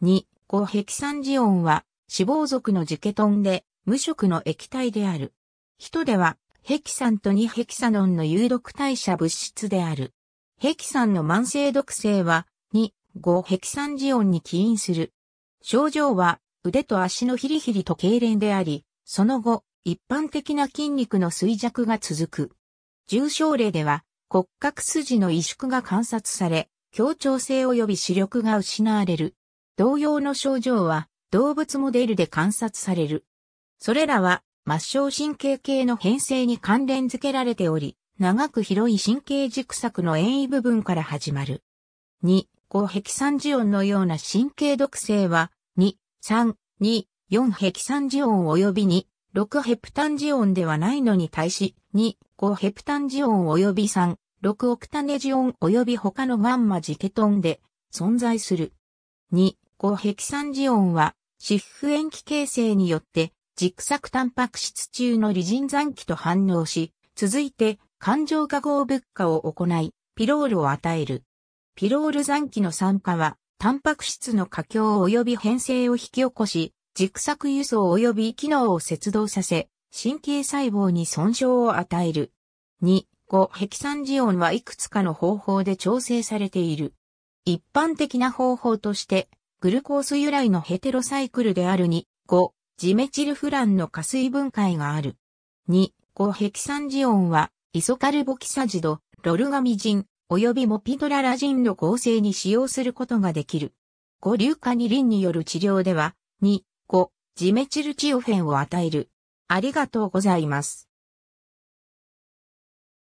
2、5ヘキサンジオンは脂肪属のジケトンで無色の液体である。人ではヘキサンと2ヘキサノンの有毒代謝物質である。ヘキサンの慢性毒性は2、5ヘキサンジオンに起因する。症状は腕と足のヒリヒリと痙攣であり、その後、一般的な筋肉の衰弱が続く。重症例では骨格筋の萎縮が観察され、協調性及び視力が失われる。同様の症状は動物モデルで観察される。それらは末梢神経系の変性に関連づけられており、長く広い神経軸索の遠位部分から始まる。2、5ヘキサンジオンのような神経毒性は、2、3、2、4ヘキサンジオン及び2、6ヘプタンジオンではないのに対し、2、5ヘプタンジオン及び3、6オクタネジオン及び他のガンマジケトンで存在する。2、5ヘキサンジオンは、脂膚塩基形成によって軸索タンパク質中のリジン残機と反応し、続いて環状化合物化を行い、ピロールを与える。ピロール残機の酸化は、タンパク質の過強及び変性を引き起こし、軸索輸送及び機能を切動させ、神経細胞に損傷を与える。2、5ヘキサンジオンはいくつかの方法で調整されている。一般的な方法として、グルコース由来のヘテロサイクルである2、5、ジメチルフランの加水分解がある。2、5ヘキサンジオンは、イソカルボキサジド、ロルガミジン、及びモピドララジンの合成に使用することができる。5硫化ニリンによる治療では、2、5、ジメチルチオフェンを与える。ありがとうございます。